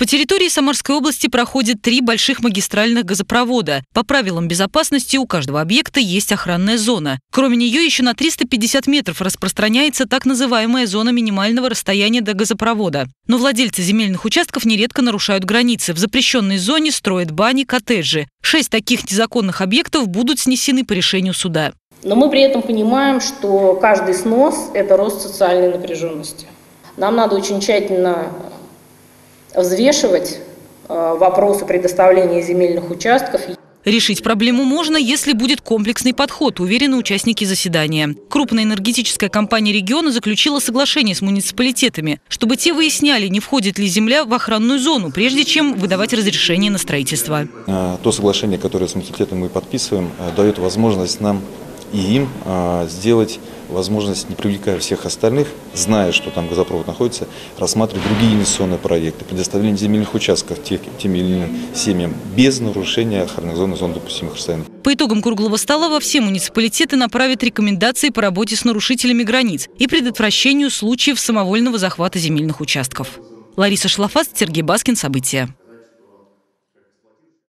По территории Самарской области проходит три больших магистральных газопровода. По правилам безопасности у каждого объекта есть охранная зона. Кроме нее еще на 350 метров распространяется так называемая зона минимального расстояния до газопровода. Но владельцы земельных участков нередко нарушают границы. В запрещенной зоне строят бани, коттеджи. Шесть таких незаконных объектов будут снесены по решению суда. Но мы при этом понимаем, что каждый снос – это рост социальной напряженности. Нам надо очень тщательно взвешивать э, вопросы предоставления земельных участков. Решить проблему можно, если будет комплексный подход, уверены участники заседания. Крупная энергетическая компания региона заключила соглашение с муниципалитетами, чтобы те выясняли, не входит ли земля в охранную зону, прежде чем выдавать разрешение на строительство. Э, то соглашение, которое с муниципалитетом мы подписываем, э, дает возможность нам и им а, сделать возможность, не привлекая всех остальных, зная, что там газопровод находится, рассматривать другие инвестиционные проекты, предоставление земельных участков тех, тем или иным семьям без нарушения охранных зон и зон допустимых расстояний. По итогам круглого стола во все муниципалитеты направят рекомендации по работе с нарушителями границ и предотвращению случаев самовольного захвата земельных участков. Лариса Шлафаст, Сергей Баскин. События.